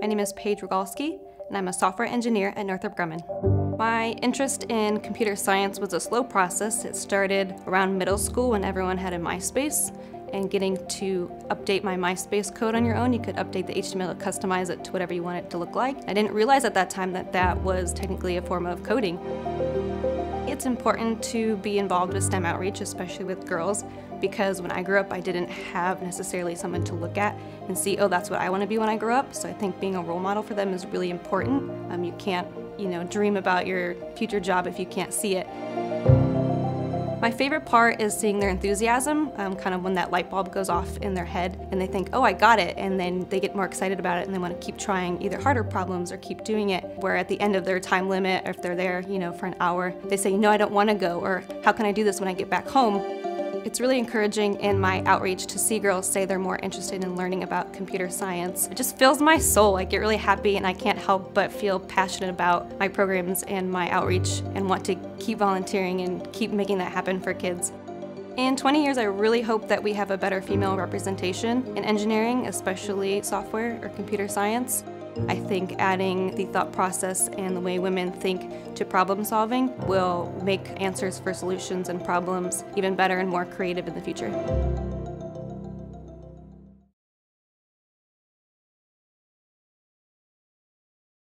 My name is Paige Rogalski, and I'm a software engineer at Northrop Grumman. My interest in computer science was a slow process. It started around middle school when everyone had a MySpace, and getting to update my MySpace code on your own. You could update the HTML, customize it to whatever you want it to look like. I didn't realize at that time that that was technically a form of coding. It's important to be involved with STEM outreach, especially with girls, because when I grew up, I didn't have necessarily someone to look at and see, oh, that's what I want to be when I grow up. So I think being a role model for them is really important. Um, you can't, you know, dream about your future job if you can't see it. My favorite part is seeing their enthusiasm, um, kind of when that light bulb goes off in their head and they think, oh, I got it, and then they get more excited about it and they want to keep trying either harder problems or keep doing it. Where at the end of their time limit, or if they're there, you know, for an hour, they say, no, I don't want to go, or how can I do this when I get back home? It's really encouraging in my outreach to see girls say they're more interested in learning about computer science. It just fills my soul. I get really happy and I can't help but feel passionate about my programs and my outreach and want to keep volunteering and keep making that happen for kids. In 20 years, I really hope that we have a better female representation in engineering, especially software or computer science. I think adding the thought process and the way women think to problem solving will make answers for solutions and problems even better and more creative in the future.